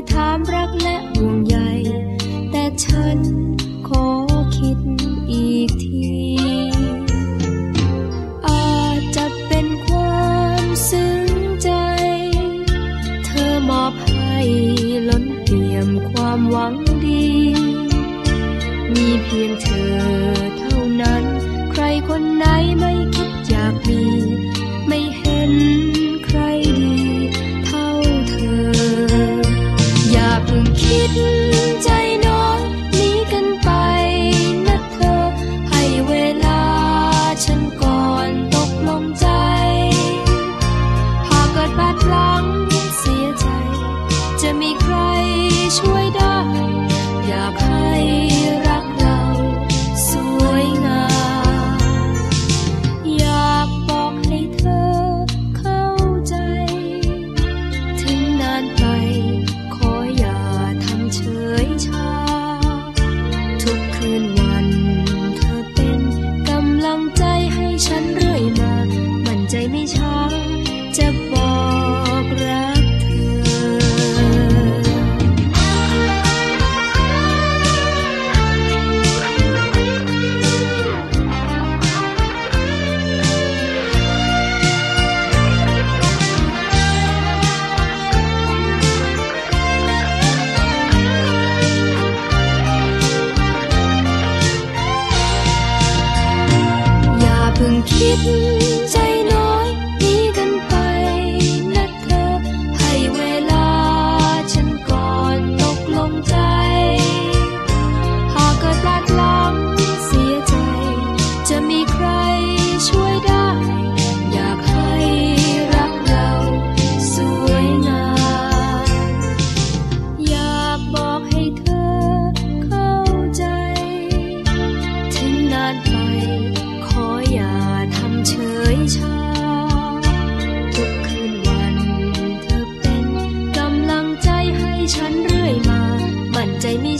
อยถามรักและห่วงใยแต่ฉันขอคิดอีกที อาจจะเป็นความซึ้งใจ เธอมอบให้ล้นเปี่ยมความหวังดี มีเพียงเธอเท่านั้น ใครคนไหนไม่คิดอยากมี ไม่ You. ไม่